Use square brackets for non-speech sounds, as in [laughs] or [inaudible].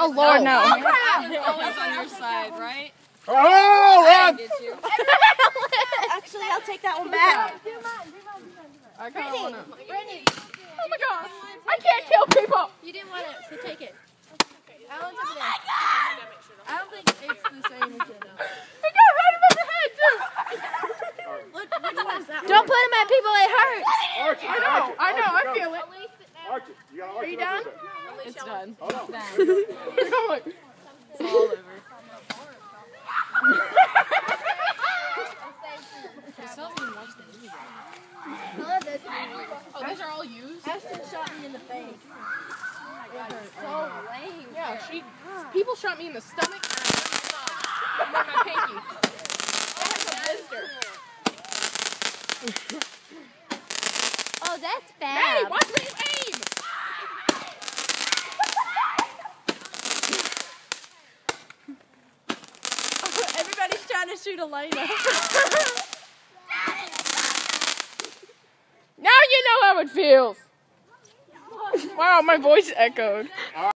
Oh, oh Lord, no. Oh, I was always on your side, right? Oh, run! [laughs] Actually, I'll take that one back. I kind of want to. Oh my God! I can't kill people. You didn't want it, so take it. Alan's over there. I don't think it's the same as it is. It got right above your head too. Look, which one is that? Don't put them at people it hurts. Archie, I know. I know. I feel it. Archie, you gotta arch Are you it up done? a bit. It's done. Hold on. Come on. It's all over. Oh, these are all used. Ashton shot me in the face. Oh my god, So lame. Yeah, she. People shot me in the stomach and I hurt my thumb. And then my pinky. I have a blister. [laughs] Oh, that's Hey, bad. watch where trying to shoot Elena. [laughs] Now you know how it feels. Wow, my voice echoed.